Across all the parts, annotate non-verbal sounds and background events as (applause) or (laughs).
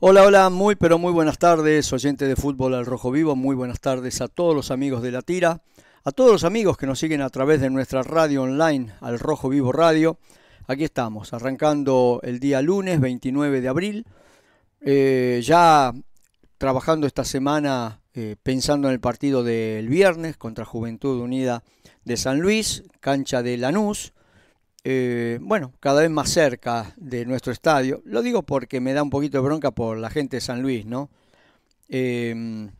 Hola, hola, muy pero muy buenas tardes, oyentes de Fútbol al Rojo Vivo, muy buenas tardes a todos los amigos de la tira, a todos los amigos que nos siguen a través de nuestra radio online, al Rojo Vivo Radio. Aquí estamos, arrancando el día lunes 29 de abril, eh, ya trabajando esta semana eh, pensando en el partido del viernes contra Juventud Unida de San Luis, cancha de Lanús. Eh, bueno, cada vez más cerca de nuestro estadio. Lo digo porque me da un poquito de bronca por la gente de San Luis, ¿no? Em,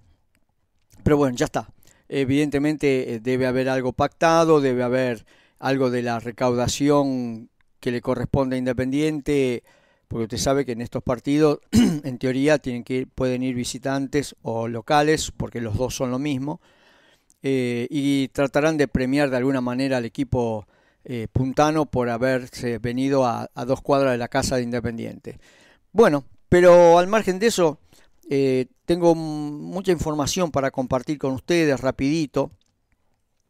pero bueno, ya está. Evidentemente eh, debe haber algo pactado, debe haber algo de la recaudación que le corresponde a Independiente, porque usted sabe que en estos partidos, (clears throat) en teoría, tienen que pueden ir visitantes o locales, porque los dos son lo mismo, eh, y tratarán de premiar de alguna manera al equipo eh, puntano por haberse venido a, dos cuadras de la casa de Independiente. Bueno, pero al margen de eso, eh, tengo mucha información para compartir con ustedes rapidito.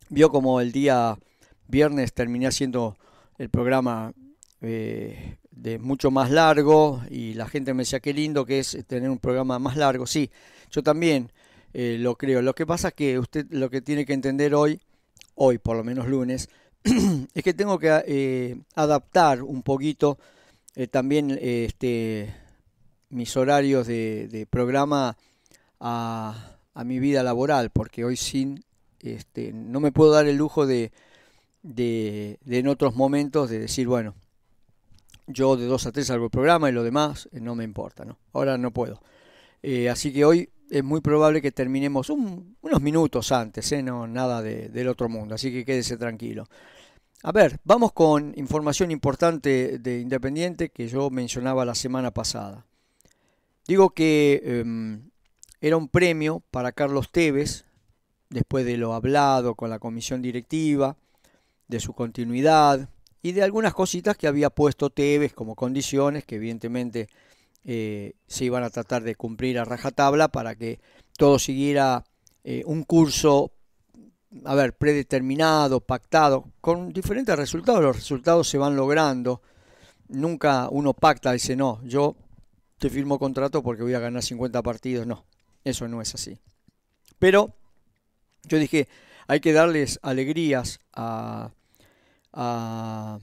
Vio como el día viernes terminé haciendo el programa eh, de mucho más largo y la gente me decía qué lindo que es tener un programa más largo. Sí, yo también lo creo. Lo que pasa es que usted lo que tiene que entender hoy, hoy por lo menos lunes, (clears throat) es que tengo que eh, adaptar un poquito eh, también este, mis horarios de, programa a, mi vida laboral, porque hoy sin, este, no me puedo dar el lujo de, de, en otros momentos de decir, bueno, yo de 2 a 3 salgo el programa y lo demás eh, no me importa, ¿no? Ahora no puedo. así que hoy es muy probable que terminemos unos minutos antes, no nada del otro mundo, así que quédese tranquilo. A ver, vamos con información importante de Independiente que yo mencionaba la semana pasada. Digo que em, era un premio para Carlos Tevez, después de lo hablado con la comisión directiva, de su continuidad y de algunas cositas que había puesto Tevez como condiciones que evidentemente eh, se iban a tratar de cumplir a rajatabla para que todo siguiera eh, un curso, a ver, predeterminado, pactado, con diferentes resultados. Los resultados se van logrando. Nunca uno pacta y dice, no, yo te firmo contrato porque voy a ganar 50 partidos. No, eso no es así. Pero yo dije, hay que darles alegrías a, a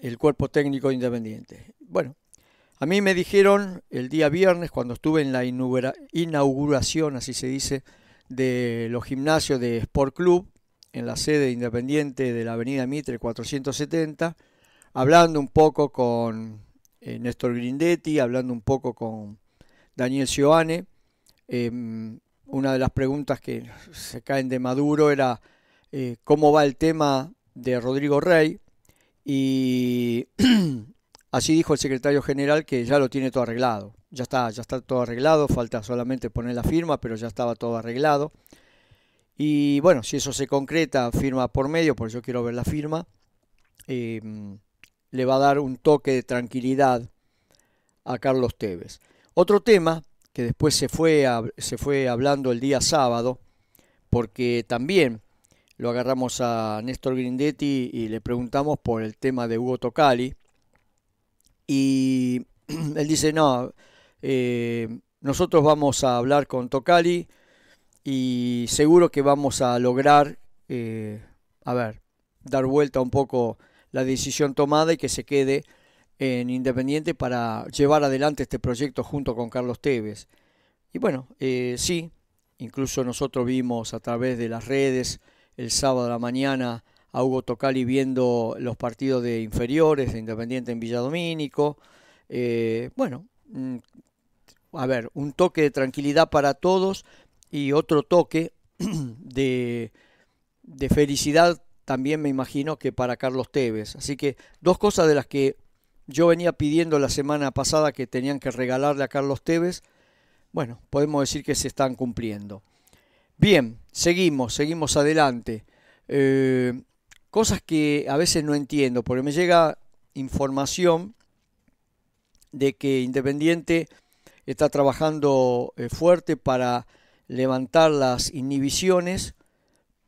el cuerpo técnico independiente. Bueno, a mí me dijeron el día viernes, cuando estuve en la inauguración, así se dice, de los gimnasios de Sport Club, en la sede independiente de la Avenida Mitre 470, hablando un poco con eh, Néstor Grindetti, hablando un poco con Daniel Sioane. Em, una de las preguntas que se caen de Maduro era eh, cómo va el tema de Rodrigo Rey. Y (clears throat) Así dijo el secretario general que ya lo tiene todo arreglado. Ya está, ya está todo arreglado, falta solamente poner la firma, pero ya estaba todo arreglado. Y bueno, si eso se concreta, firma por medio, porque yo quiero ver la firma, em, le va a dar un toque de tranquilidad a Carlos Tevez. Otro tema que después se fue, se fue hablando el día sábado, porque también lo agarramos a Néstor Grindetti y le preguntamos por el tema de Hugo Tocali, y (clears throat) él dice, no, eh, nosotros vamos a hablar con Tocali y seguro que vamos a lograr, eh, a ver, dar vuelta un poco la decisión tomada y que se quede en Independiente para llevar adelante este proyecto junto con Carlos Tevez. Y bueno, eh, sí, incluso nosotros vimos a través de las redes el sábado a la mañana a Hugo Tocali viendo los partidos de inferiores de Independiente en Villadomínico. Eh, bueno, mm, a ver, un toque de tranquilidad para todos y otro toque (clears throat) de, de felicidad también me imagino que para Carlos Tevez. Así que dos cosas de las que yo venía pidiendo la semana pasada que tenían que regalarle a Carlos Tevez, bueno, podemos decir que se están cumpliendo. Bien, seguimos, seguimos adelante. Eh, cosas que a veces no entiendo, porque me llega información de que Independiente está trabajando eh, fuerte para levantar las inhibiciones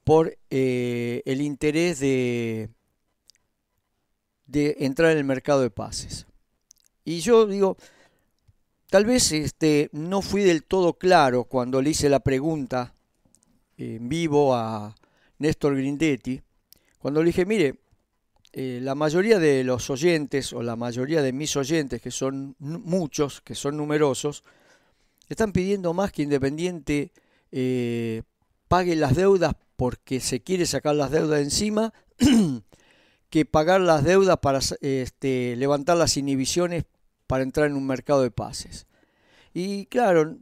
por eh, el interés de, de entrar en el mercado de pases. Y yo digo, tal vez este, no fui del todo claro cuando le hice la pregunta en vivo a Néstor Grindetti, cuando le dije, mire, eh, la mayoría de los oyentes o la mayoría de mis oyentes, que son muchos, que son numerosos, están pidiendo más que Independiente eh, pague las deudas porque se quiere sacar las deudas encima, (clears throat) que pagar las deudas para este, levantar las inhibiciones para entrar en un mercado de pases. Y claro,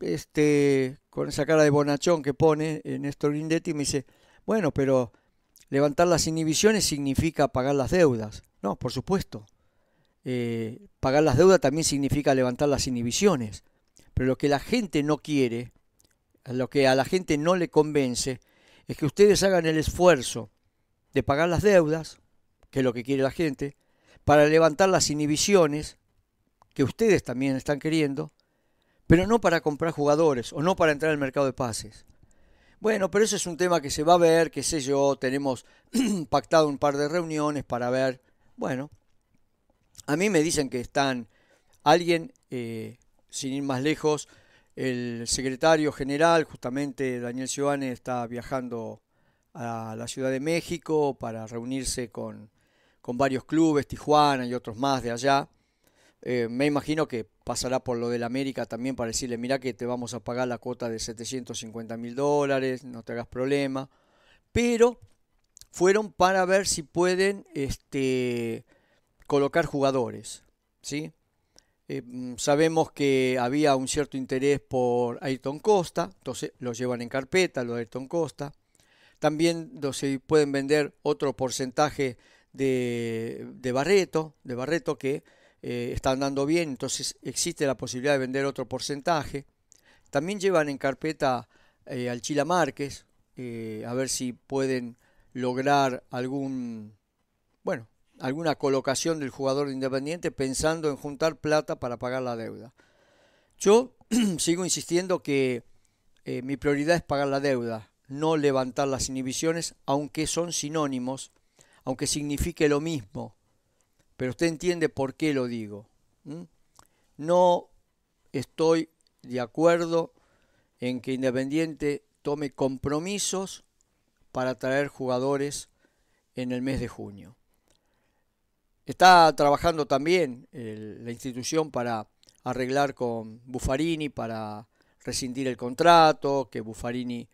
este, con esa cara de bonachón que pone Néstor Grindetti, me dice, bueno, pero levantar las inhibiciones significa pagar las deudas. No, por supuesto. Eh, pagar las deudas también significa levantar las inhibiciones. Pero lo que la gente no quiere, lo que a la gente no le convence, es que ustedes hagan el esfuerzo de pagar las deudas, que es lo que quiere la gente, para levantar las inhibiciones, que ustedes también están queriendo, pero no para comprar jugadores o no para entrar al mercado de pases. Bueno, pero eso es un tema que se va a ver, qué sé yo, tenemos (clears throat) pactado un par de reuniones para ver. Bueno, a mí me dicen que están alguien, eh, sin ir más lejos, el secretario general, justamente Daniel Giovanni, está viajando a la Ciudad de México para reunirse con, con varios clubes, Tijuana y otros más de allá. Eh, me imagino que pasará por lo del América también para decirle, mira que te vamos a pagar la cuota de 750 mil dólares, no te hagas problema. Pero fueron para ver si pueden este, colocar jugadores. ¿sí? Eh, mm, sabemos que había un cierto interés por Ayrton Costa, entonces lo llevan en carpeta, lo de Ayrton Costa. También se pueden vender otro porcentaje de, de Barreto, de Barreto que eh, están dando bien, entonces existe la posibilidad de vender otro porcentaje. También llevan en carpeta eh, al Chila Márquez, eh, a ver si pueden lograr algún, bueno, alguna colocación del jugador Independiente pensando en juntar plata para pagar la deuda. Yo (clears throat) sigo insistiendo que mi prioridad es pagar la deuda, no levantar las inhibiciones, aunque son sinónimos, aunque signifique lo mismo pero usted entiende por qué lo digo. No estoy de acuerdo en que Independiente tome compromisos para traer jugadores en el mes de junio. Está trabajando también la institución para arreglar con Buffarini, para rescindir el contrato, que Buffarini,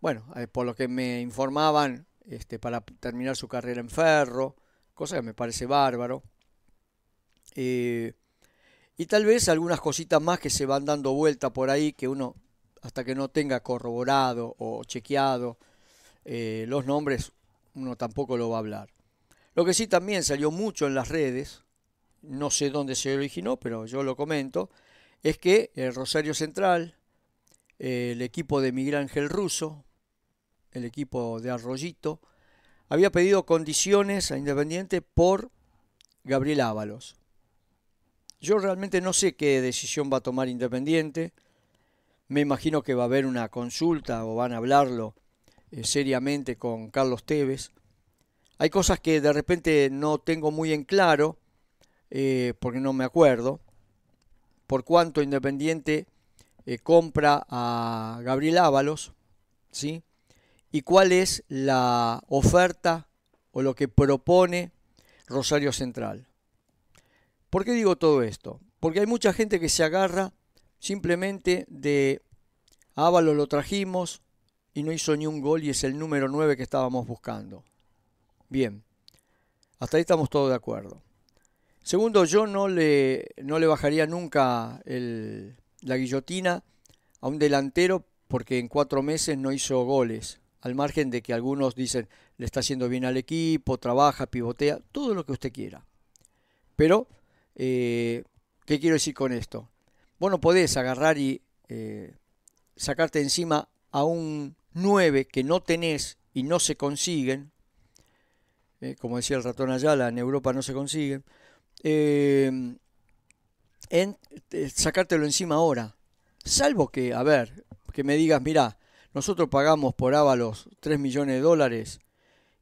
bueno, eh, por lo que me informaban, este, para terminar su carrera en Ferro, cosa que me parece bárbaro. Eh, y tal vez algunas cositas más que se van dando vuelta por ahí que uno, hasta que no tenga corroborado o chequeado eh, los nombres, uno tampoco lo va a hablar. Lo que sí también salió mucho en las redes, no sé dónde se originó, pero yo lo comento, es que el Rosario Central, el equipo de Miguel Ángel Russo, el equipo de Arroyito, había pedido condiciones a Independiente por Gabriel Ábalos. Yo realmente no sé qué decisión va a tomar Independiente. Me imagino que va a haber una consulta o van a hablarlo eh, seriamente con Carlos Tevez. Hay cosas que de repente no tengo muy en claro, eh, porque no me acuerdo, por cuánto Independiente eh, compra a Gabriel Ábalos, ¿sí? Y cuál es la oferta o lo que propone Rosario Central. ¿Por qué digo todo esto? Porque hay mucha gente que se agarra simplemente de Ávalo lo trajimos y no hizo ni un gol y es el número 9 que estábamos buscando. Bien, hasta ahí estamos todos de acuerdo. Segundo, yo no le, no le bajaría nunca la guillotina a un delantero porque en cuatro meses no hizo goles, al margen de que algunos dicen le está haciendo bien al equipo, trabaja, pivotea, todo lo que usted quiera. Pero eh, ¿Qué quiero decir con esto? Vos no podés agarrar y eh, sacarte encima a un 9 que no tenés y no se consiguen, eh, como decía el ratón Ayala, en Europa no se consiguen, en sacártelo encima ahora. Salvo que, a ver, que me digas, mira, nosotros pagamos por Ábalos 3 millones de dólares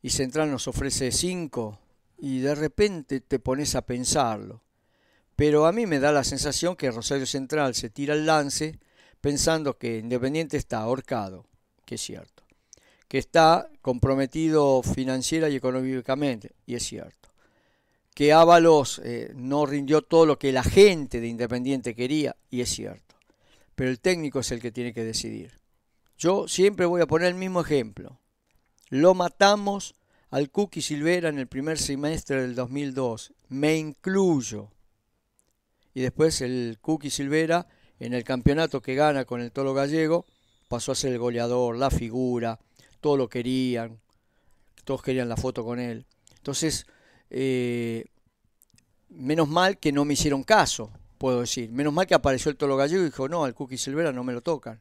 y Central nos ofrece 5 y de repente te pones a pensarlo Pero a mí me da la sensación que Rosario Central se tira el lance pensando que Independiente está ahorcado, que es cierto, que está comprometido financiera y económicamente, y es cierto, que Ábalos eh, no rindió todo lo que la gente de Independiente quería, y es cierto, pero el técnico es el que tiene que decidir. Yo siempre voy a poner el mismo ejemplo. Lo matamos al Cookie Silvera en el primer semestre del 2002. Me incluyo. Y después el Cookie Silvera, en el campeonato que gana con el Tolo Gallego, pasó a ser el goleador, la figura, todos lo querían, todos querían la foto con él. Entonces, eh, menos mal que no me hicieron caso, puedo decir. Menos mal que apareció el Tolo Gallego y dijo, no, al Cookie Silvera no me lo tocan.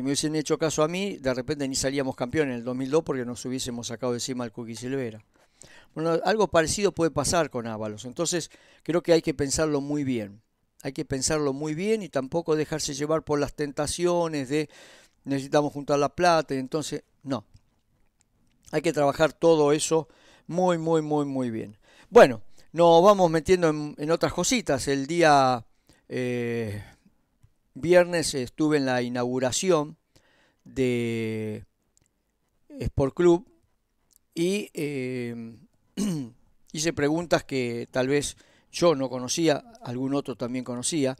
Si me hubiesen hecho caso a mí, de repente ni salíamos campeones en el 2002 porque nos hubiésemos sacado encima al Cookie Silvera. Bueno, algo parecido puede pasar con Ábalos. Entonces, creo que hay que pensarlo muy bien. Hay que pensarlo muy bien y tampoco dejarse llevar por las tentaciones de necesitamos juntar la plata. Entonces, no. Hay que trabajar todo eso muy, muy, muy, muy bien. Bueno, nos vamos metiendo en, otras cositas. El día eh, viernes estuve en la inauguración de Sport Club y eh, (clears throat) hice preguntas que tal vez yo no conocía, algún otro también conocía,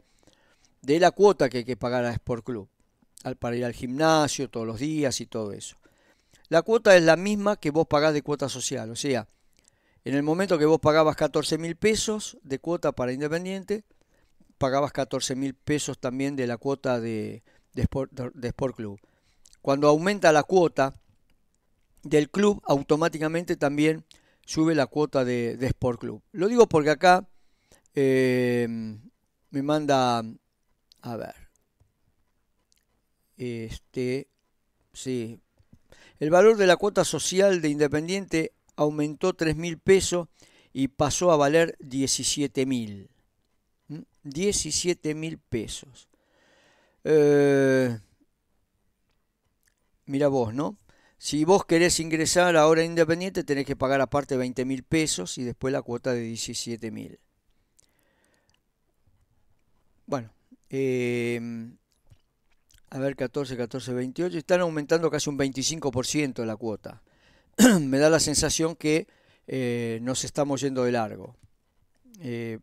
de la cuota que hay que pagar a Sport Club para ir al gimnasio todos los días y todo eso. La cuota es la misma que vos pagás de cuota social, o sea, en el momento que vos pagabas 14 mil pesos de cuota para Independiente, pagabas 14 mil pesos también de la cuota de, Sport, Club. Cuando aumenta la cuota del club, automáticamente también sube la cuota de, Sport Club. Lo digo porque acá eh, me manda, a ver, este, sí, el valor de la cuota social de Independiente aumentó 3 mil pesos y pasó a valer 17 mil. 17 mil pesos. Eh, mira vos, ¿no? Si vos querés ingresar ahora Independiente, tenés que pagar aparte 20 mil pesos y después la cuota de 17 mil. Bueno, em, a ver, 14, 14, 28. Están aumentando casi un 25% la cuota. (clears throat) Me da la sensación que eh, nos estamos yendo de largo. Eh,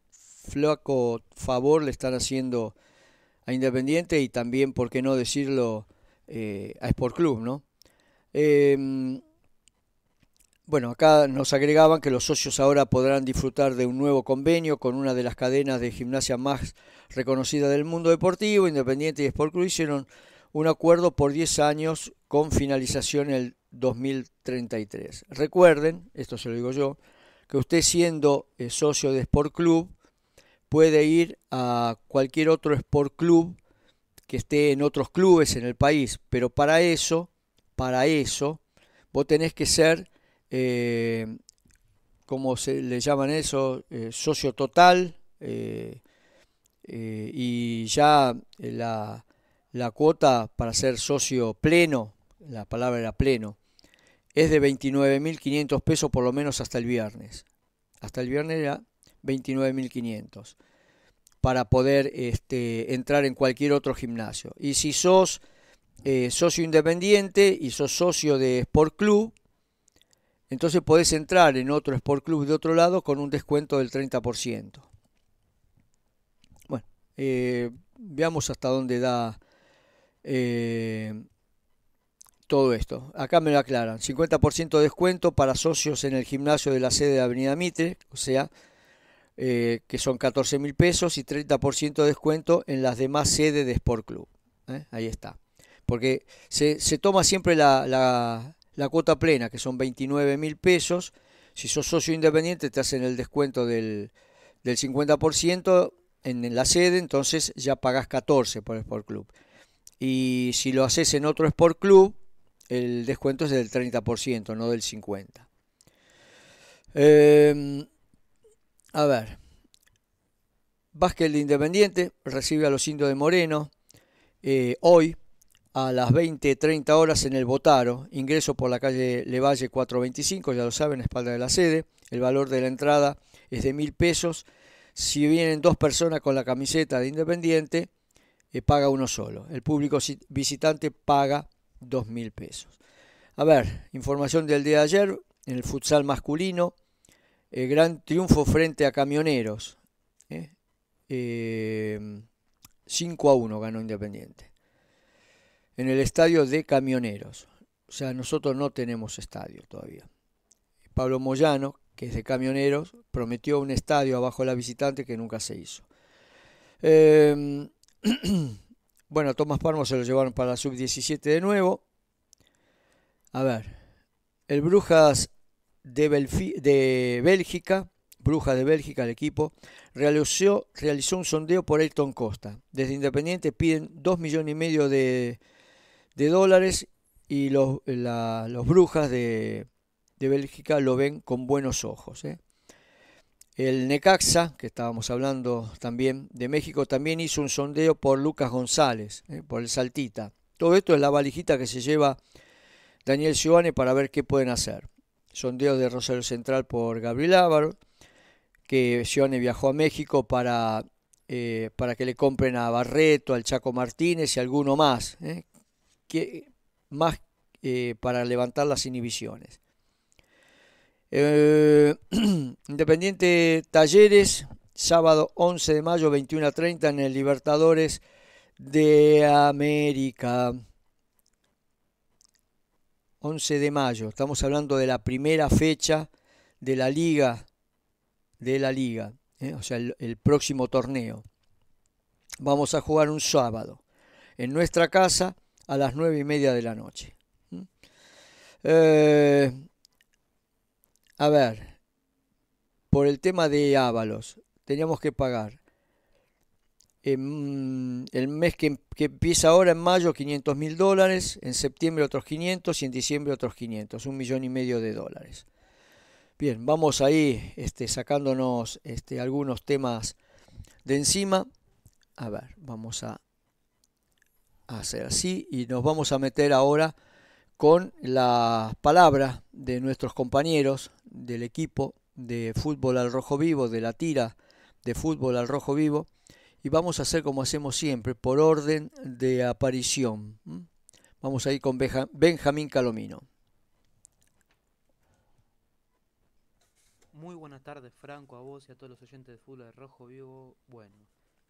flaco favor le están haciendo a Independiente y también, por qué no decirlo, eh, a Sport Club, ¿no? Em, bueno, acá nos agregaban que los socios ahora podrán disfrutar de un nuevo convenio con una de las cadenas de gimnasia más reconocidas del mundo deportivo. Independiente y Sport Club hicieron un acuerdo por 10 años con finalización en el 2033. Recuerden, esto se lo digo yo, que usted siendo eh, socio de Sport Club puede ir a cualquier otro sport club que esté en otros clubes en el país, pero para eso, para eso, vos tenés que ser, eh, como se le llaman eso, eh, socio total, eh, y ya la, la cuota para ser socio pleno, la palabra era pleno, es de 29.500 pesos por lo menos hasta el viernes. Hasta el viernes era 29.500 para poder este, entrar en cualquier otro gimnasio. Y si sos eh, socio independiente y sos socio de Sport Club, entonces podés entrar en otro Sport Club de otro lado con un descuento del 30%. Bueno, eh, veamos hasta dónde da eh, todo esto. Acá me lo aclaran. 50% de descuento para socios en el gimnasio de la sede de Avenida Mitre, o sea, eh, que son 14 mil pesos y 30% de descuento en las demás sedes de Sport Club. ¿eh? Ahí está. Porque se, toma siempre la, la, cuota plena, que son 29 mil pesos. Si sos socio independiente te hacen el descuento del, del 50% en, en, la sede, entonces ya pagas 14 por Sport Club. Y si lo haces en otro Sport Club, el descuento es del 30%, no del 50%. Eh, a ver. Vázquez de Independiente recibe a los indios de Moreno eh, hoy a las 20.30 horas en el Botaro. Ingreso por la calle Levalle 425, ya lo saben, a espalda de la sede. El valor de la entrada es de mil pesos. Si vienen dos personas con la camiseta de Independiente, eh, paga uno solo. El público visitante paga dos mil pesos. A ver, información del día de ayer en el futsal masculino. El gran triunfo frente a camioneros. 5 eh, a 1 ganó Independiente. En el estadio de camioneros. O sea, nosotros no tenemos estadio todavía. Pablo Moyano, que es de camioneros, prometió un estadio abajo de la visitante que nunca se hizo. Em, (clears throat) bueno, Tomás Parmo se lo llevaron para la sub-17 de nuevo. A ver, el Brujas de, Bélgica, Brujas de Bélgica, el equipo, realizó, un sondeo por Elton Costa. Desde Independiente piden 2 millones y medio de, dólares y los, Brujas de, de Bélgica lo ven con buenos ojos. ¿eh? El Necaxa, que estábamos hablando también de México, también hizo un sondeo por Lucas González, ¿eh? por el Saltita. Todo esto es la valijita que se lleva Daniel Giovanni para ver qué pueden hacer. Sondeo de Rosario Central por Gabriel Ávaro, que Giovanni viajó a México para, eh, para que le compren a Barreto, al Chaco Martínez y alguno más, que, más para levantar las inhibiciones. Eh, (clears throat) Independiente Talleres, sábado 11 de mayo, 21 a 30 en el Libertadores de América. 11 de mayo, estamos hablando de la primera fecha de la liga, de la liga, ¿eh? o sea, el, próximo torneo. Vamos a jugar un sábado en nuestra casa a las 9 y media de la noche. Eh, a ver, por el tema de Ábalos, teníamos que pagar en, el mes que, empieza ahora en mayo 500 mil dólares, en septiembre otros 500 y en diciembre otros 500, un millón y medio de dólares. Bien, vamos ahí este, sacándonos este, algunos temas de encima. A ver, vamos a hacer así y nos vamos a meter ahora con las palabras de nuestros compañeros del equipo de fútbol al rojo vivo, de la tira de fútbol al rojo vivo, y vamos a hacer como hacemos siempre, por orden de aparición. Vamos a ir con Benjamín Calomino. Muy buenas tardes, Franco, a vos y a todos los oyentes de fútbol al rojo vivo. Bueno,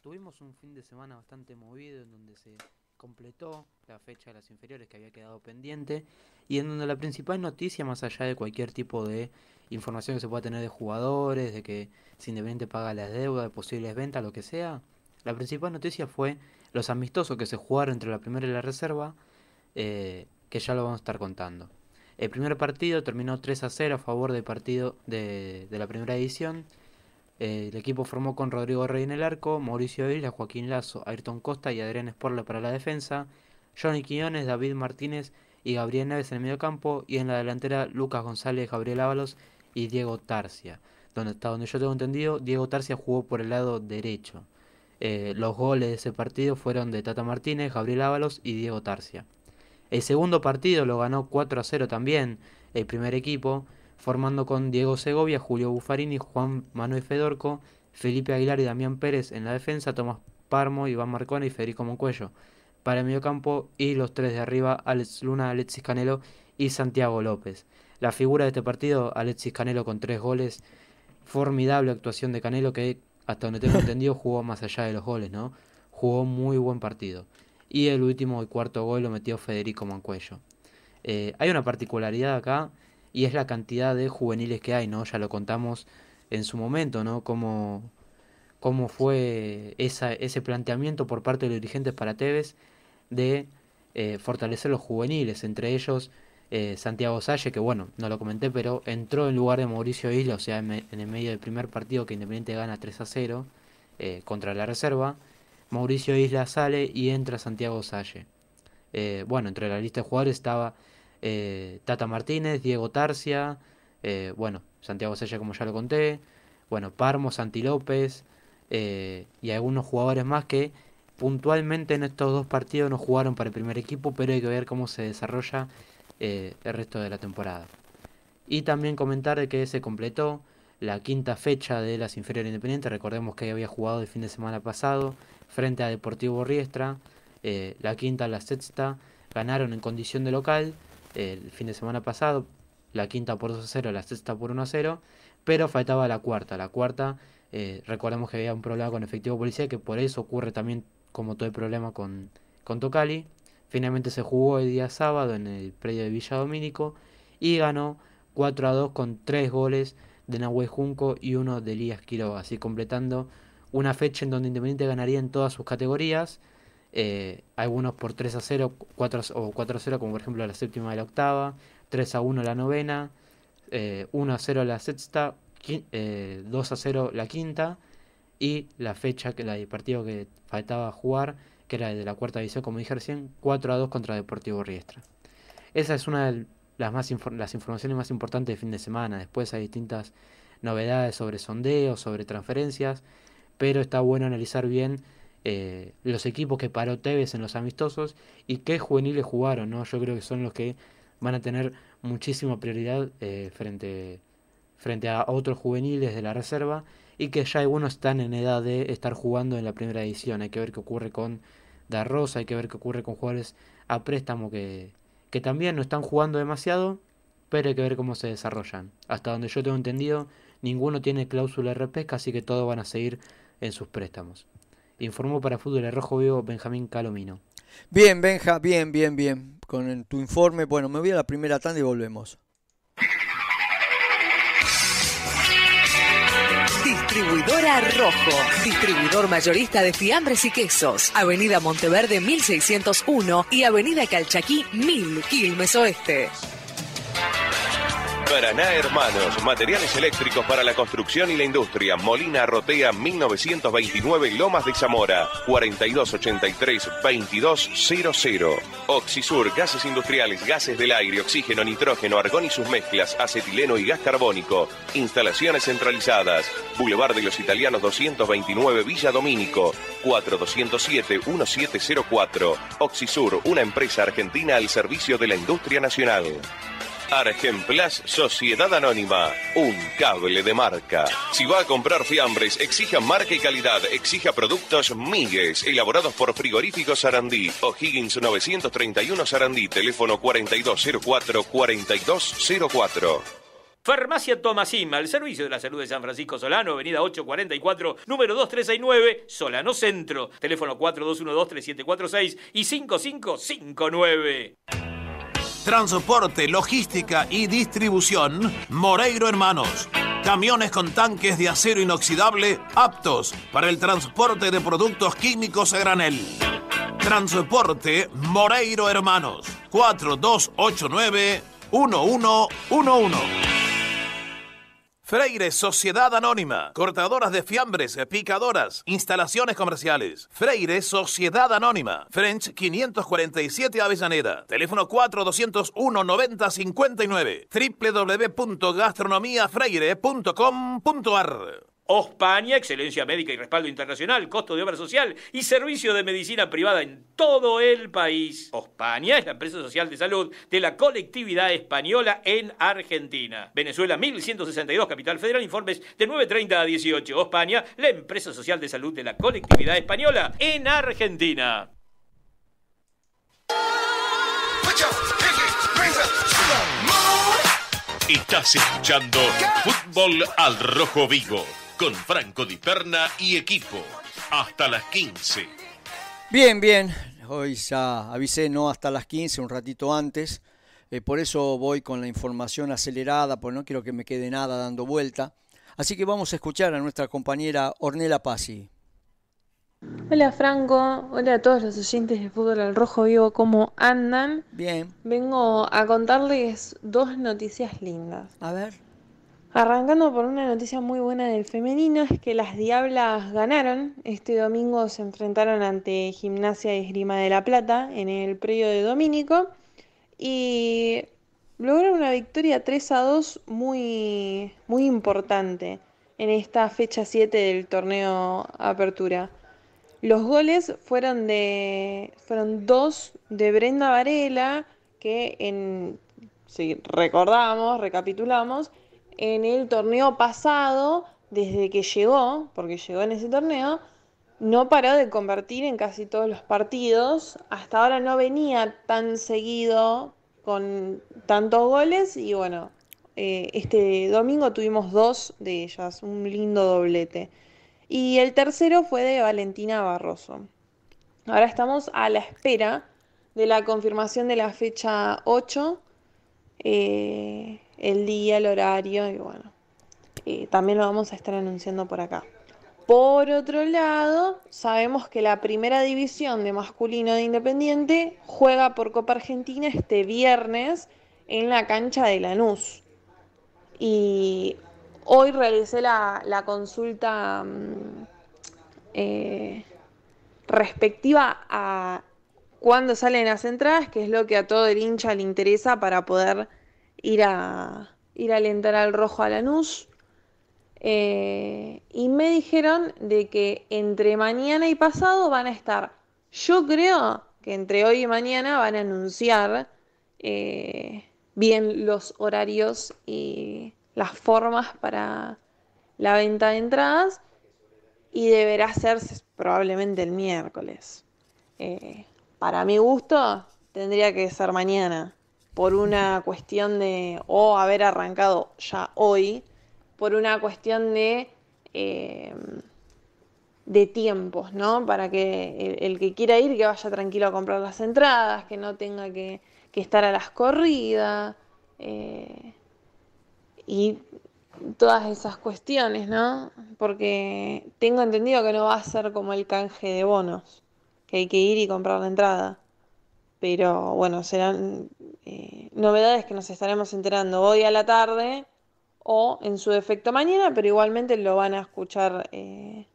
tuvimos un fin de semana bastante movido en donde se completó la fecha de las inferiores que había quedado pendiente y en donde la principal noticia, más allá de cualquier tipo de información que se pueda tener de jugadores, de que si Independiente paga las deudas, de posibles ventas, lo que sea, la principal noticia fue los amistosos que se jugaron entre la primera y la reserva, eh, que ya lo vamos a estar contando. El primer partido terminó 3 a 0 a favor del partido de, la primera edición el equipo formó con Rodrigo Rey en el arco, Mauricio Isla, Joaquín Lazo, Ayrton Costa y Adrián Sporla para la defensa, Johnny Quiñones, David Martínez y Gabriel Neves en el medio campo y en la delantera Lucas González, Gabriel Ábalos y Diego Tarcia. Donde, hasta donde yo tengo entendido, Diego Tarcia jugó por el lado derecho. Eh, los goles de ese partido fueron de Tata Martínez, Gabriel Ábalos y Diego Tarcia. El segundo partido lo ganó 4 a 0 también el primer equipo formando con Diego Segovia, Julio Buffarini, Juan Manuel Fedorco, Felipe Aguilar y Damián Pérez en la defensa, Tomás Parmo, Iván Marcona y Federico Moncuello. Para el mediocampo y los tres de arriba, Alex Luna, Alexis Canelo y Santiago López. La figura de este partido, Alexis Canelo con tres goles. Formidable actuación de Canelo que, hasta donde tengo entendido, jugó más allá de los goles, ¿no? Jugó muy buen partido. Y el último y cuarto gol lo metió Federico Mancuello. Eh, hay una particularidad acá y es la cantidad de juveniles que hay, ¿no? Ya lo contamos en su momento, ¿no? Cómo, cómo fue ese planteamiento por parte de los dirigentes para Tevez de eh, fortalecer los juveniles, entre ellos eh, Santiago Salle, que bueno, no lo comenté, pero entró en lugar de Mauricio Isla, o sea, en, el medio del primer partido que Independiente gana 3 a 0 eh, contra la reserva. Mauricio Isla sale y entra Santiago Salle. bueno, entre la lista de jugadores estaba eh, Tata Martínez, Diego Tarcia, eh, bueno, Santiago Sella como ya lo conté, bueno, Parmo, Santi López eh, y algunos jugadores más que puntualmente en estos dos partidos no jugaron para el primer equipo, pero hay que ver cómo se desarrolla el resto de la temporada. Y también comentar que se completó la quinta fecha de las inferiores independientes. Recordemos que había jugado el fin de semana pasado frente a Deportivo Riestra. Eh, la quinta, la sexta ganaron en condición de local el fin de semana pasado. La quinta por 2 a 0, la sexta por 1 a 0. Pero faltaba la cuarta. La cuarta, eh, recordemos que había un problema con efectivo policial, que por eso ocurre también como todo el problema con, con Tocali. Finalmente se jugó el día sábado en el predio de Villa Domínico y ganó 4 a 2 con 3 goles de Nahuel Junco y uno de Elías Quiroga, así completando una fecha en donde Independiente ganaría en todas sus categorías, eh, algunos por 3 a 0 4 o 4 a 0 como por ejemplo la séptima y la octava, 3 a 1 la novena, 1 eh, a 0 la sexta, 2 eh, a 0 la quinta y la fecha, que del partido que faltaba jugar, que era de la cuarta división, como dije recién, 4 a 2 contra Deportivo Riestra. Esa es una de las, más las informaciones más importantes de fin de semana. Después hay distintas novedades sobre sondeos, sobre transferencias, pero está bueno analizar bien eh, los equipos que paró Tevez en los amistosos y qué juveniles jugaron. ¿no? Yo creo que son los que van a tener muchísima prioridad eh, frente, frente a otros juveniles de la reserva y que ya algunos están en edad de estar jugando en la primera edición. Hay que ver qué ocurre con Rosa, hay que ver qué ocurre con jugadores a préstamo que, que también no están jugando demasiado, pero hay que ver cómo se desarrollan. Hasta donde yo tengo entendido, ninguno tiene cláusula de repesca, así que todos van a seguir en sus préstamos. Informó para Fútbol el Rojo Vivo Benjamín Calomino. Bien, Benja, bien, bien, bien. Con tu informe, bueno, me voy a la primera tanda y volvemos. Distribuidora Rojo, distribuidor mayorista de fiambres y quesos. Avenida Monteverde 1601 y Avenida Calchaquí 1000, Quilmes Oeste. Paraná Hermanos, materiales eléctricos para la construcción y la industria. Molina Rotea 1929 Lomas de Zamora 4283-2200. Oxisur, gases industriales, gases del aire, oxígeno, nitrógeno, argón y sus mezclas, acetileno y gas carbónico. Instalaciones centralizadas. Boulevard de los Italianos 229 Villa Domínico 4207-1704. Oxisur, una empresa argentina al servicio de la industria nacional. Argemplas Sociedad Anónima, un cable de marca. Si va a comprar fiambres, exija marca y calidad, exija productos Migues, elaborados por Frigoríficos Sarandí, O'Higgins 931 Sarandí, teléfono 4204-4204. Farmacia Tomasima, el servicio de la salud de San Francisco Solano, avenida 844, número 2369, Solano Centro, teléfono 4212-3746 y 5559. Transporte, logística y distribución, Moreiro Hermanos. Camiones con tanques de acero inoxidable aptos para el transporte de productos químicos a granel. Transporte Moreiro Hermanos. 4289 1111. Freire Sociedad Anónima, cortadoras de fiambres, picadoras, instalaciones comerciales. Freire Sociedad Anónima, French 547 Avellaneda, teléfono 4201 9059, www.gastronomiafreire.com.ar. Ospaña, excelencia médica y respaldo internacional, costo de obra social y servicio de medicina privada en todo el país. Ospaña es la empresa social de salud de la colectividad española en Argentina. Venezuela 1162, Capital Federal, informes de 9.30 a 18. Ospaña, la empresa social de salud de la colectividad española en Argentina. Estás escuchando Fútbol al Rojo Vivo con Franco Di Perna y equipo. Hasta las 15. Bien, bien. Hoy ya avisé no hasta las 15, un ratito antes. Eh, por eso voy con la información acelerada, porque no quiero que me quede nada dando vuelta. Así que vamos a escuchar a nuestra compañera Ornela Pasi. Hola Franco, hola a todos los oyentes de Fútbol al Rojo Vivo, ¿cómo andan? Bien. Vengo a contarles dos noticias lindas. A ver. Arrancando por una noticia muy buena del femenino, es que las Diablas ganaron. Este domingo se enfrentaron ante Gimnasia y Esgrima de la Plata en el predio de Domínico y lograron una victoria 3 a 2 muy, muy importante en esta fecha 7 del torneo Apertura. Los goles fueron de fueron dos de Brenda Varela, que en si recordamos, recapitulamos, en el torneo pasado, desde que llegó, porque llegó en ese torneo, no paró de convertir en casi todos los partidos. Hasta ahora no venía tan seguido con tantos goles y bueno, eh, este domingo tuvimos dos de ellas, un lindo doblete. Y el tercero fue de Valentina Barroso. Ahora estamos a la espera de la confirmación de la fecha 8, eh, el día, el horario y bueno, también lo vamos a estar anunciando por acá. Por otro lado, sabemos que la primera división de masculino de Independiente juega por Copa Argentina este viernes en la cancha de Lanús. Y hoy realicé la, consulta mm, eh, respectiva a cuándo salen las entradas, que es lo que a todo el hincha le interesa para poder ir a, ir a alentar al rojo a Lanús. Eh, y me dijeron de que entre mañana y pasado van a estar. Yo creo que entre hoy y mañana van a anunciar eh, bien los horarios y las formas para la venta de entradas y deberá hacerse probablemente el miércoles. Eh, para mi gusto tendría que ser mañana por una cuestión de o haber arrancado ya hoy por una cuestión de, eh, de tiempos, ¿no? Para que el, que quiera ir, que vaya tranquilo a comprar las entradas, que no tenga que, estar a las corridas. Eh, y todas esas cuestiones, ¿no? Porque tengo entendido que no va a ser como el canje de bonos, que hay que ir y comprar la entrada. Pero bueno, serán eh, novedades que nos estaremos enterando hoy a la tarde o en su defecto mañana, pero igualmente lo van a escuchar eh,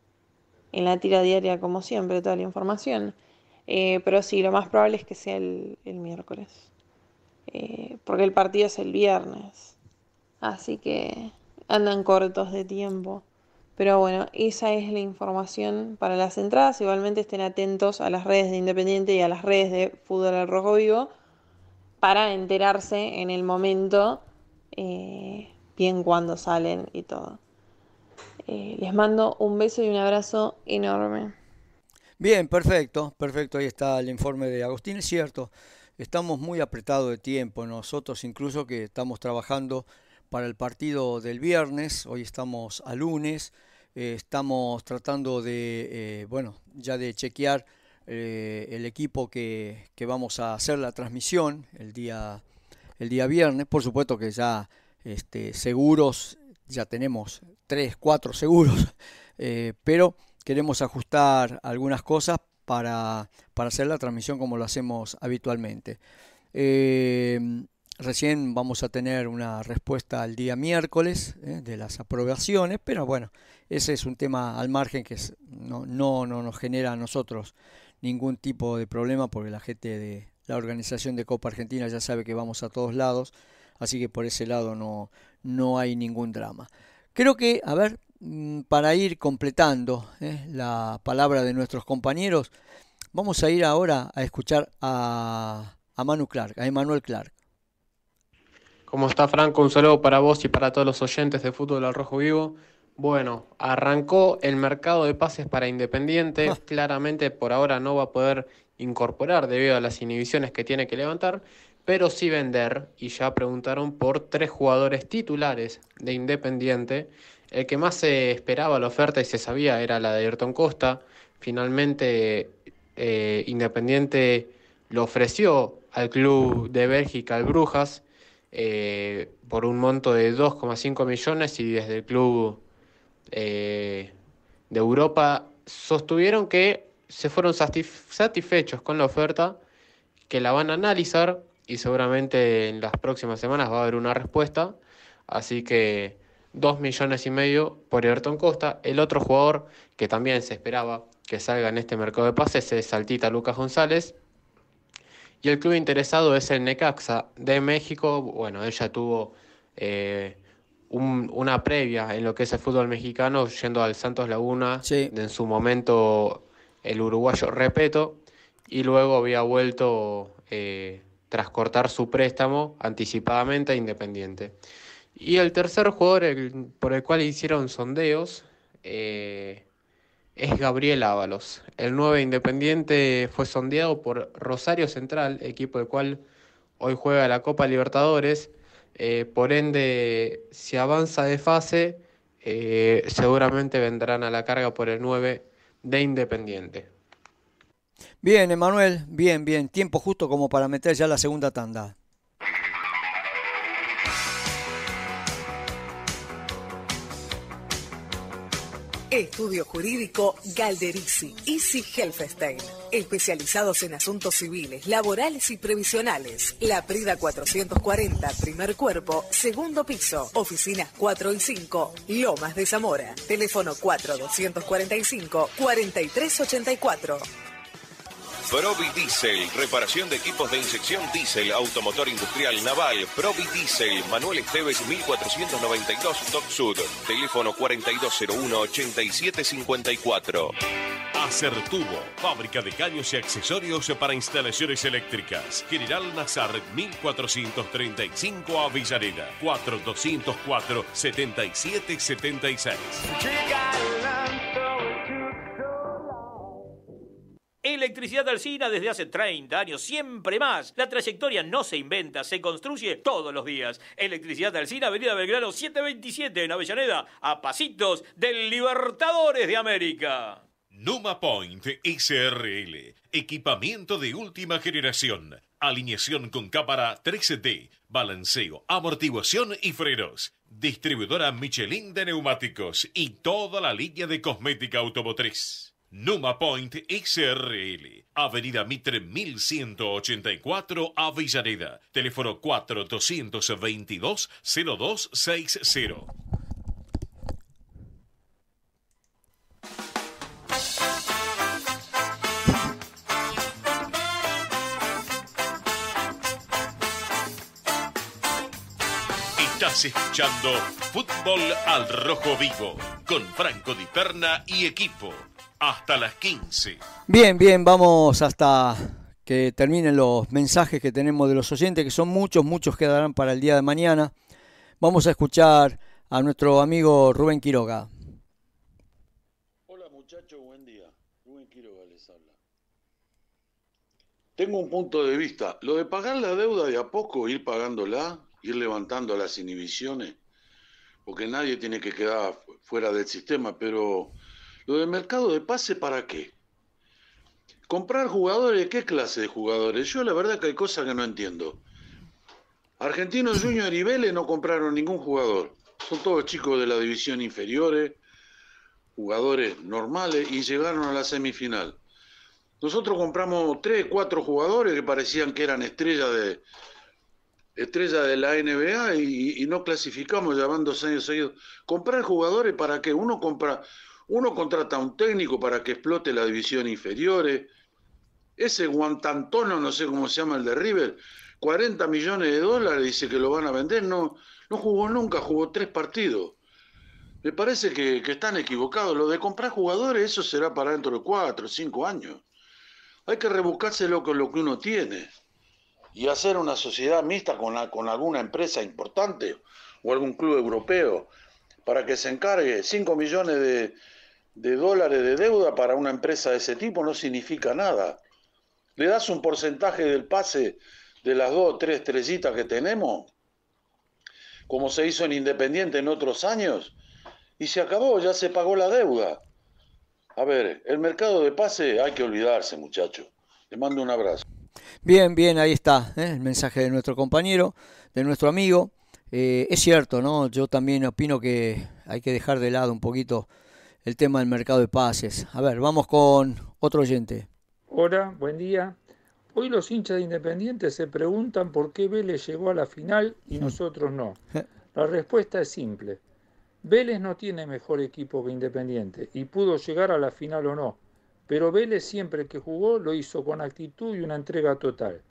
en la tira diaria como siempre, toda la información. Eh, pero sí, lo más probable es que sea el, miércoles, eh, porque el partido es el viernes, así que andan cortos de tiempo. Pero bueno, esa es la información para las entradas. Igualmente estén atentos a las redes de Independiente y a las redes de Fútbol al Rojo Vivo para enterarse en el momento bien cuando salen y todo. Eh, les mando un beso y un abrazo enorme. Bien, perfecto, perfecto. Ahí está el informe de Agustín. Es cierto, estamos muy apretados de tiempo. Nosotros incluso que estamos trabajando para el partido del viernes, hoy estamos a lunes, eh, estamos tratando de, eh, bueno, ya de chequear el equipo que, que, vamos a hacer la transmisión el día, el día viernes. Por supuesto que ya este, seguros, ya tenemos tres, cuatro seguros, (laughs) eh, pero queremos ajustar algunas cosas para, hacer la transmisión como lo hacemos habitualmente. Eh, recién vamos a tener una respuesta el día miércoles eh, de las aprobaciones, pero bueno, ese es un tema al margen que no, no, no nos genera a nosotros ningún tipo de problema porque la gente de la organización de Copa Argentina ya sabe que vamos a todos lados así que por ese lado no, no hay ningún drama. Creo que, a ver, mm, para ir completando eh, la palabra de nuestros compañeros, vamos a ir ahora a escuchar a, a Manu Clark, a Emanuel Clark. ¿Cómo está Franco? Un saludo para vos y para todos los oyentes de Fútbol al Rojo Vivo. Bueno, arrancó el mercado de pases para Independiente. Ah. Claramente por ahora no va a poder incorporar debido a las inhibiciones que tiene que levantar pero sí vender, y ya preguntaron por tres jugadores titulares de Independiente. El que más se esperaba la oferta y se sabía era la de Ayrton Costa. Finalmente eh, Independiente lo ofreció al club de Bélgica, al Brujas, eh, por un monto de 2,5 millones y desde el club eh, de Europa sostuvieron que se fueron satisfechos con la oferta, que la van a analizar y seguramente en las próximas semanas va a haber una respuesta. Así que dos millones y medio por Everton Costa. El otro jugador que también se esperaba que salga en este mercado de pases es Saltita Lucas González. Y el club interesado es el Necaxa de México. Bueno, ella tuvo eh, una previa en lo que es el fútbol mexicano, yendo al Santos Laguna, en su momento el uruguayo Repeto, y luego había vuelto eh, tras cortar su préstamo anticipadamente a Independiente. Y el tercer jugador por el cual hicieron sondeos eh, es Gabriel Ábalos. El 9 Independiente fue sondeado por Rosario Central, equipo del cual hoy juega la Copa Libertadores. Eh, por ende, si avanza de fase, eh, seguramente vendrán a la carga por el 9 de Independiente. Bien, Emanuel, bien, bien. Tiempo justo como para meter ya la segunda tanda. Estudio Jurídico Galderici, Easy Helfestein. Especializados en asuntos civiles, laborales y previsionales. La Prida 440, primer cuerpo, segundo piso. Oficinas 4 y 5, Lomas de Zamora. Teléfono 4245 4384. Provi Diesel, reparación de equipos de inyección diésel, automotor industrial naval. Provi Diesel, Manuel Esteves 1492 Top Sud, teléfono 4201-8754. Acertubo, fábrica de caños y accesorios para instalaciones eléctricas. General Nazar 1435 Avellaneda, 4204 7776. Electricidad Alcina desde hace 30 años, siempre más. La trayectoria no se inventa, se construye todos los días. Electricidad Alcina, Avenida Belgrano 727 en Avellaneda, a pasitos del Libertadores de América. Numa Point SRL, equipamiento de última generación, alineación con cámara 3D, balanceo, amortiguación y frenos, distribuidora Michelin de neumáticos y toda la línea de cosmética automotriz. Numa Point XRL, Avenida Mitre 1184, Avellaneda. Teléfono 4222-0260. Estás escuchando Fútbol al Rojo Vivo con Franco Di Perna y equipo hasta las 15. Bien, bien, vamos hasta que terminen los mensajes que tenemos de los oyentes, que son muchos, muchos quedarán para el día de mañana. Vamos a escuchar a nuestro amigo Rubén Quiroga. Hola muchachos, buen día. Rubén Quiroga les habla. Tengo un punto de vista. Lo de pagar la deuda de a poco, ir pagándola, ir levantando las inhibiciones, porque nadie tiene que quedar fuera del sistema, pero lo del mercado de pase, ¿para qué? Comprar jugadores, ¿qué clase de jugadores? Yo la verdad que hay cosas que no entiendo. Argentinos Junior y Vélez no compraron ningún jugador. Son todos chicos de la división inferiores, jugadores normales, y llegaron a la semifinal. Nosotros compramos tres, cuatro jugadores que parecían que eran estrellas de, estrella de la NBA y, no clasificamos llevando años seguidos. Comprar jugadores para que uno compra uno contrata a un técnico para que explote la división inferiores. Ese Guantantono, no sé cómo se llama el de River, 40 millones de dólares, dice que lo van a vender. No, no jugó nunca, jugó tres partidos. Me parece que, están equivocados. Lo de comprar jugadores, eso será para dentro de cuatro o cinco años. Hay que rebuscárselo con lo que uno tiene y hacer una sociedad mixta con, con alguna empresa importante o algún club europeo para que se encargue 5 millones de, de dólares de deuda para una empresa de ese tipo no significa nada. Le das un porcentaje del pase de las dos o tres estrellitas que tenemos, como se hizo en Independiente en otros años, y se acabó, ya se pagó la deuda. A ver, el mercado de pase hay que olvidarse, muchachos. Le mando un abrazo. Bien, bien, ahí está ¿eh? el mensaje de nuestro compañero, de nuestro amigo. Eh, es cierto, ¿no? Yo también opino que hay que dejar de lado un poquito el tema del mercado de pases. A ver, vamos con otro oyente. Hola, buen día. Hoy los hinchas de Independiente se preguntan por qué Vélez llegó a la final y nosotros no. La respuesta es simple. Vélez no tiene mejor equipo que Independiente y pudo llegar a la final o no, pero Vélez siempre que jugó lo hizo con actitud y una entrega total.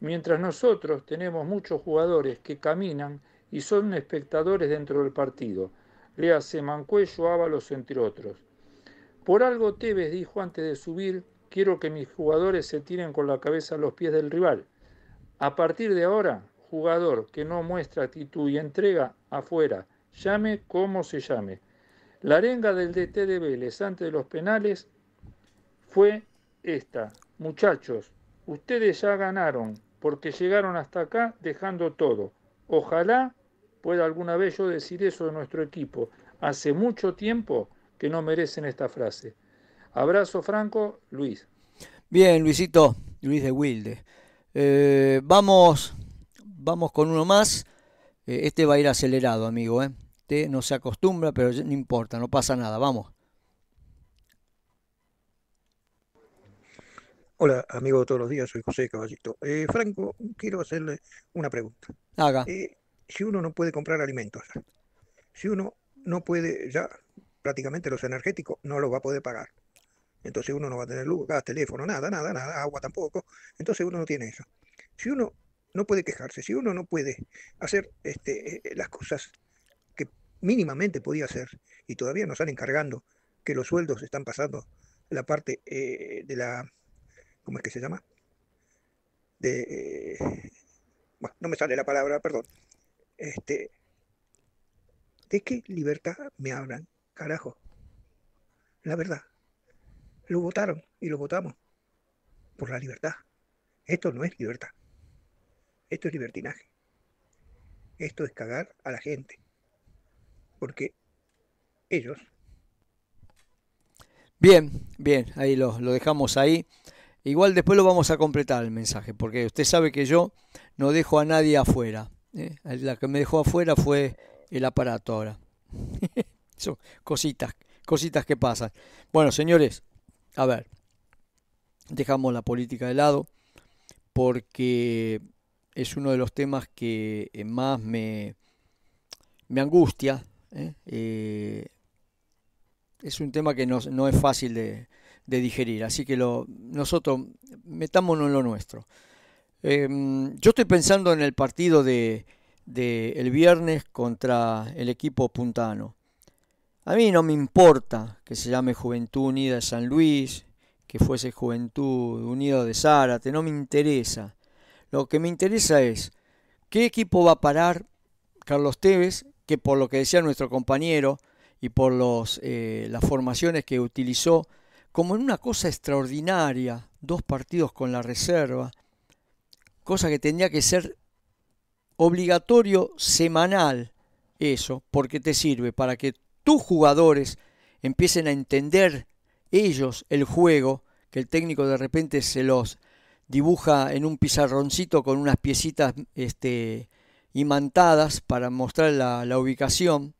Mientras nosotros tenemos muchos jugadores que caminan y son espectadores dentro del partido léase Mancuello, Ábalos, entre otros. Por algo Tevez dijo antes de subir, quiero que mis jugadores se tiren con la cabeza a los pies del rival. A partir de ahora, jugador que no muestra actitud y entrega afuera, llame como se llame. La arenga del DT de Vélez antes de los penales fue esta. Muchachos, ustedes ya ganaron porque llegaron hasta acá dejando todo. Ojalá pueda alguna vez yo decir eso de nuestro equipo. Hace mucho tiempo que no merecen esta frase. Abrazo Franco, Luis. Bien, Luisito, Luis de Wilde. Eh, vamos, vamos con uno más. Eh, este va a ir acelerado, amigo. ¿eh? Este no se acostumbra, pero no importa, no pasa nada. Vamos. Hola, amigo de todos los días, soy José Caballito. Eh, Franco, quiero hacerle una pregunta. Haga. Eh, si uno no puede comprar alimentos, si uno no puede, ya prácticamente los energéticos no los va a poder pagar. Entonces uno no va a tener luz, gas, teléfono, nada, nada, nada, agua tampoco. Entonces uno no tiene eso. Si uno no puede quejarse, si uno no puede hacer este, eh, las cosas que mínimamente podía hacer y todavía nos están encargando que los sueldos están pasando la parte eh, de la, ¿cómo es que se llama? De, eh, bueno, no me sale la palabra, perdón. Este, ¿de qué libertad me hablan? Carajo. La verdad. Lo votaron y lo votamos por la libertad. Esto no es libertad. Esto es libertinaje. Esto es cagar a la gente. Porque ellos... Bien, bien, ahí lo, lo dejamos ahí. Igual después lo vamos a completar el mensaje, porque usted sabe que yo no dejo a nadie afuera. ¿Eh? La que me dejó afuera fue el aparato ahora. (laughs) Son cositas, cositas que pasan. Bueno, señores, a ver, dejamos la política de lado porque es uno de los temas que eh, más me, me angustia. ¿eh? Es un tema que no, no es fácil de, de, digerir, así que lo, nosotros metámonos en lo nuestro. Em, yo estoy pensando en el partido de, el viernes contra el equipo puntano. A mí no me importa que se llame Juventud Unida de San Luis, que fuese Juventud Unida de Zárate, no me interesa. Lo que me interesa es qué equipo va a parar Carlos Tevez, que por lo que decía nuestro compañero y por los, eh, las formaciones que utilizó, como en una cosa extraordinaria, dos partidos con la reserva, cosa que tendría que ser obligatorio semanal eso, porque te sirve para que tus jugadores empiecen a entender ellos el juego, que el técnico de repente se los dibuja en un pizarroncito con unas piecitas este, imantadas para mostrar la, la ubicación.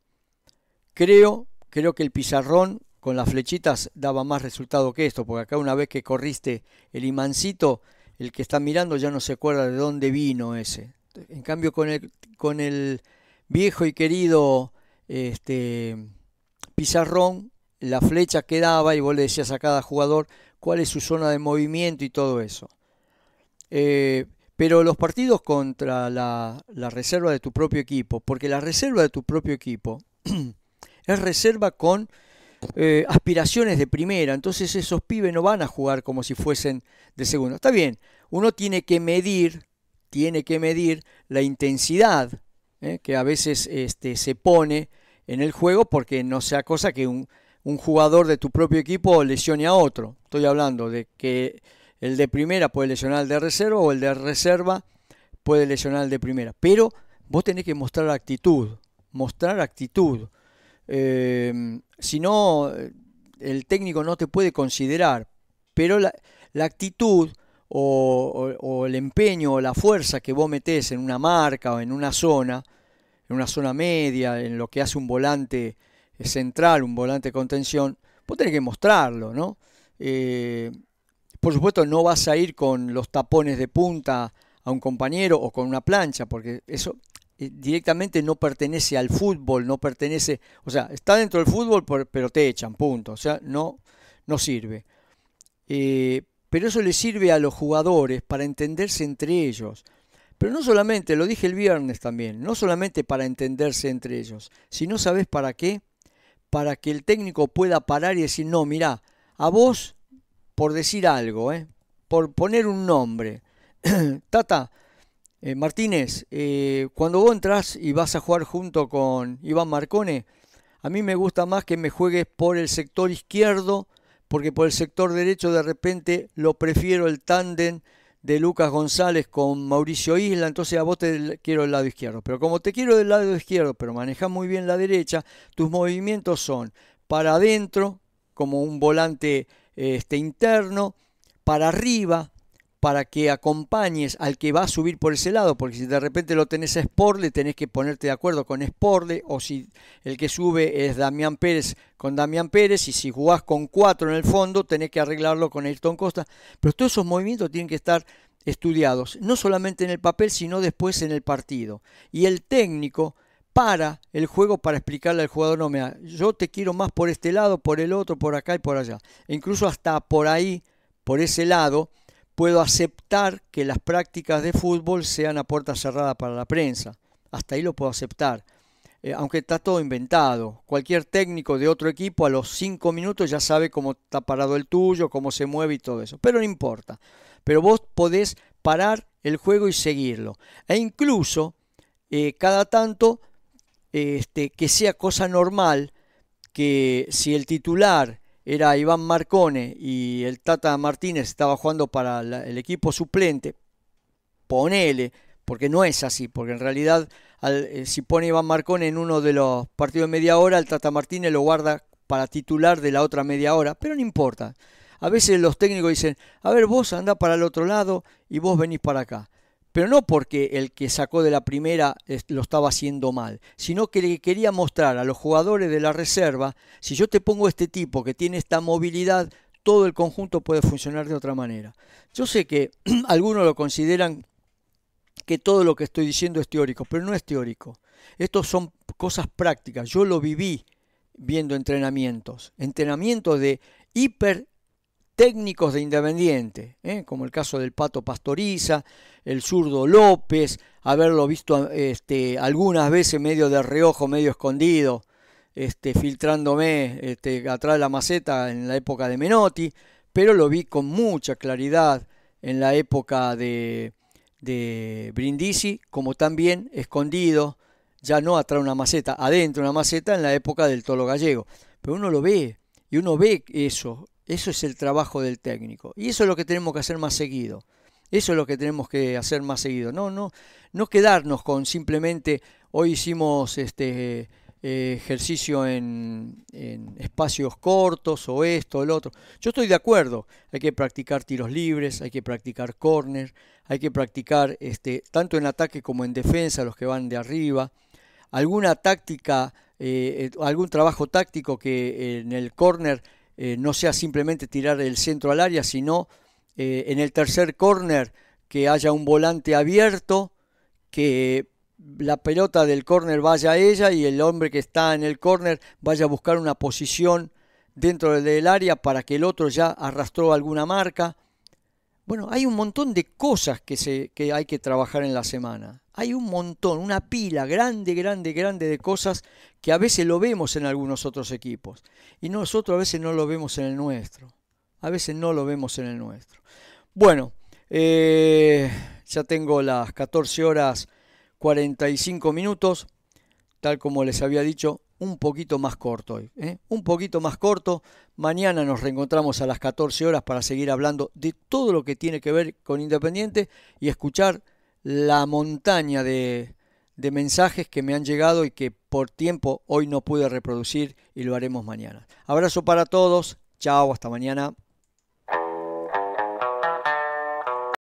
Creo, creo que el pizarrón con las flechitas daba más resultado que esto, porque acá una vez que corriste el imancito, el que está mirando ya no se acuerda de dónde vino ese. En cambio con el, con el viejo y querido este, pizarrón, la flecha quedaba y vos le decías a cada jugador cuál es su zona de movimiento y todo eso. Eh, pero los partidos contra la, la, reserva de tu propio equipo, porque la reserva de tu propio equipo (clears throat) es reserva con eh, aspiraciones de primera, entonces esos pibes no van a jugar como si fuesen de segunda. Está bien, uno tiene que medir, tiene que medir la intensidad eh, que a veces este, se pone en el juego porque no sea cosa que un, un jugador de tu propio equipo lesione a otro. Estoy hablando de que el de primera puede lesionar al de reserva o el de reserva puede lesionar al de primera. Pero vos tenés que mostrar actitud, mostrar actitud. Eh, si no, el técnico no te puede considerar. Pero la, actitud o, el empeño o la fuerza que vos metés en una marca o en una zona, en una zona media, en lo que hace un volante central, un volante de contención, vos tenés que mostrarlo, ¿no? Eh, por supuesto no vas a ir con los tapones de punta a un compañero o con una plancha, porque eso directamente no pertenece al fútbol, no pertenece, o sea, está dentro del fútbol, pero te echan, punto, o sea, no, no sirve. Eh, pero eso le sirve a los jugadores para entenderse entre ellos. Pero no solamente, lo dije el viernes también, no solamente para entenderse entre ellos, sino sabes para qué, para que el técnico pueda parar y decir, no, mira, a vos, por decir algo, ¿eh? por poner un nombre, (clears throat) Tata, Eh, Martínez, eh, cuando vos entras y vas a jugar junto con Iván Marcone, a mí me gusta más que me juegues por el sector izquierdo, porque por el sector derecho de repente lo prefiero el tándem de Lucas González con Mauricio Isla, entonces a vos te quiero del lado izquierdo. Pero como te quiero del lado izquierdo, pero manejas muy bien la derecha, tus movimientos son para adentro, como un volante este, interno, para arriba, para que acompañes al que va a subir por ese lado, porque si de repente lo tenés a Sporle, tenés que ponerte de acuerdo con Sporle, o si el que sube es Damián Pérez con Damián Pérez, y si jugás con cuatro en el fondo, tenés que arreglarlo con Ayrton Costa. Pero todos esos movimientos tienen que estar estudiados, no solamente en el papel, sino después en el partido. Y el técnico para el juego para explicarle al jugador, no, mira, yo te quiero más por este lado, por el otro, por acá y por allá. E incluso hasta por ahí, por ese lado, puedo aceptar que las prácticas de fútbol sean a puerta cerrada para la prensa. Hasta ahí lo puedo aceptar. Eh, aunque está todo inventado. Cualquier técnico de otro equipo a los cinco minutos ya sabe cómo está parado el tuyo, cómo se mueve y todo eso. Pero no importa. Pero vos podés parar el juego y seguirlo. E incluso, eh, cada tanto, este, que sea cosa normal, que si el titular era Iván Marcone y el Tata Martínez estaba jugando para el equipo suplente, ponele, porque no es así, porque en realidad eh, si pone Iván Marcone en uno de los partidos de media hora, el Tata Martínez lo guarda para titular de la otra media hora, pero no importa. A veces los técnicos dicen, a ver, vos anda para el otro lado y vos venís para acá pero no porque el que sacó de la primera lo estaba haciendo mal, sino que le quería mostrar a los jugadores de la reserva, si yo te pongo este tipo que tiene esta movilidad, todo el conjunto puede funcionar de otra manera. Yo sé que (clears throat) algunos lo consideran que todo lo que estoy diciendo es teórico, pero no es teórico. Estos son cosas prácticas. Yo lo viví viendo entrenamientos, entrenamientos de hiper técnicos de Independiente, ¿eh? como el caso del Pato Pastoriza, el zurdo López, haberlo visto este, algunas veces medio de reojo, medio escondido, este, filtrándome este, atrás de la maceta en la época de Menotti, pero lo vi con mucha claridad en la época de, de Brindisi, como también escondido, ya no atrás de una maceta, adentro de una maceta en la época del Tolo Gallego. Pero uno lo ve, y uno ve eso, eso es el trabajo del técnico. Y eso es lo que tenemos que hacer más seguido. Eso es lo que tenemos que hacer más seguido. No, no, no quedarnos con simplemente hoy hicimos este eh, ejercicio en, en, espacios cortos o esto o lo otro. Yo estoy de acuerdo. Hay que practicar tiros libres, hay que practicar córner, hay que practicar este, tanto en ataque como en defensa los que van de arriba. Alguna táctica, eh, eh, algún trabajo táctico que en el córner eh, no sea simplemente tirar el centro al área, sino eh, en el tercer córner que haya un volante abierto, que la pelota del córner vaya a ella y el hombre que está en el córner vaya a buscar una posición dentro del área para que el otro ya arrastró alguna marca. Bueno, hay un montón de cosas que, se, que hay que trabajar en la semana. Hay un montón, una pila grande, grande, grande de cosas que a veces lo vemos en algunos otros equipos. Y nosotros a veces no lo vemos en el nuestro. A veces no lo vemos en el nuestro. Bueno, eh, ya tengo las 14 horas 45 minutos. Tal como les había dicho, un poquito más corto hoy. ¿eh? Un poquito más corto. Mañana nos reencontramos a las 14 horas para seguir hablando de todo lo que tiene que ver con Independiente y escuchar la montaña de, de mensajes que me han llegado y que por tiempo hoy no pude reproducir y lo haremos mañana. Abrazo para todos. Chao, hasta mañana.